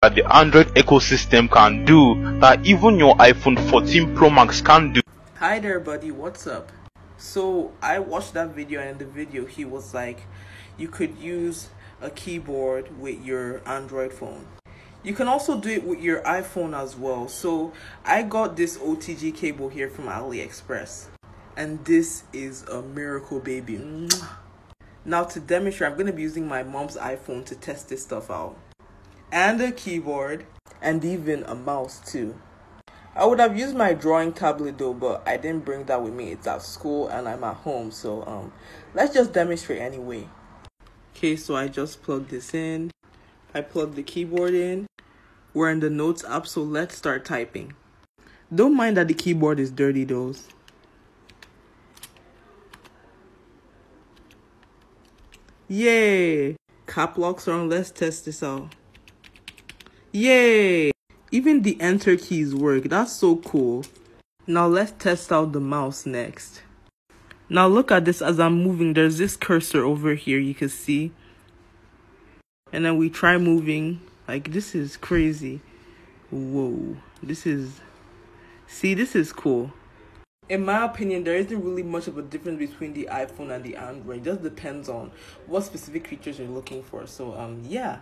that the Android ecosystem can do that even your iPhone 14 Pro Max can do. Hi there, buddy. What's up? So I watched that video, and in the video, he was like, you could use a keyboard with your Android phone. You can also do it with your iPhone as well. So I got this OTG cable here from AliExpress, and this is a miracle, baby. Now to demonstrate, I'm going to be using my mom's iPhone to test this stuff out and a keyboard and even a mouse too. I would have used my drawing tablet though, but I didn't bring that with me. It's at school and I'm at home, so um let's just demonstrate anyway. Okay, so I just plugged this in. I plugged the keyboard in. We're in the notes app, so let's start typing. Don't mind that the keyboard is dirty though. Yay! Cap locks are on. Let's test this out. Yay! Even the enter keys work. That's so cool. Now let's test out the mouse next. Now look at this as I'm moving. There's this cursor over here you can see. And then we try moving. Like this is crazy. Whoa. This is... See, this is cool. In my opinion, there isn't really much of a difference between the iPhone and the Android. It just depends on what specific features you're looking for. So, um, yeah.